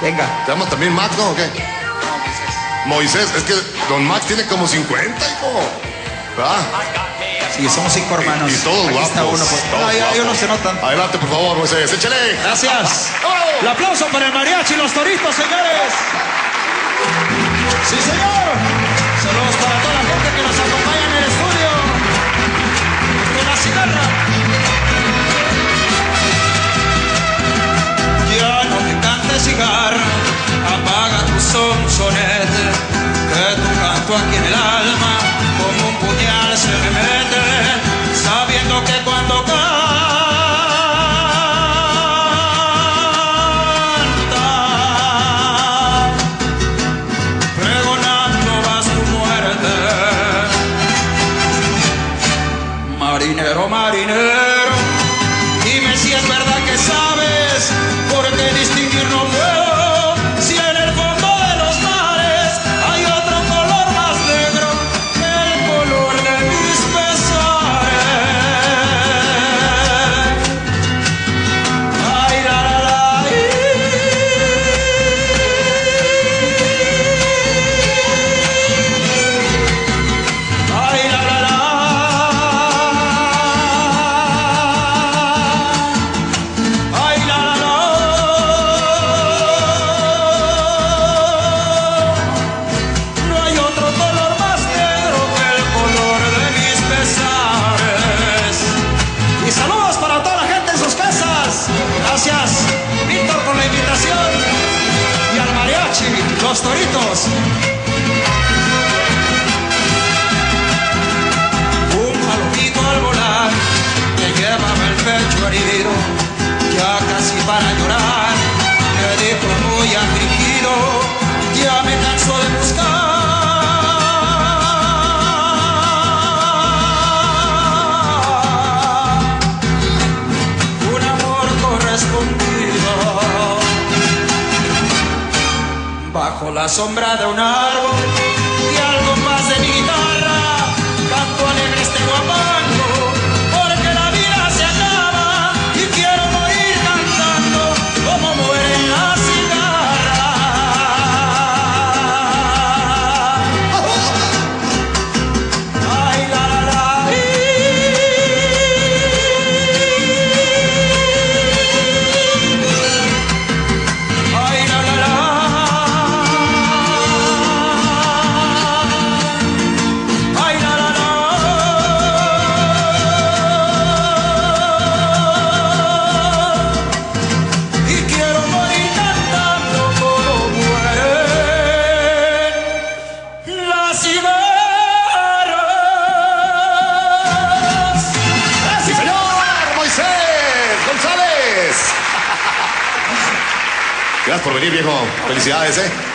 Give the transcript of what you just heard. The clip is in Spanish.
Venga. ¿Te llamas también Max, no? ¿O qué? Moisés, es que Don Max tiene como 50, hijo. ¿Verdad? Sí, somos cinco hermanos. Y todos Aquí guapos. está uno. pues. todos No, ya, se notan. Adelante, por favor, Moisés. Échale. Gracias. El aplauso para el mariachi y los toritos, señores. Sí, señor. Tu canto aquí los toritos. Un palomito al volar me llevaba el pecho herido, ya casi para llorar. Bajo la sombra de un árbol y algo más de mi guitarra, canto alegre este guapango, Gracias por venir, viejo. Felicidades, ¿eh?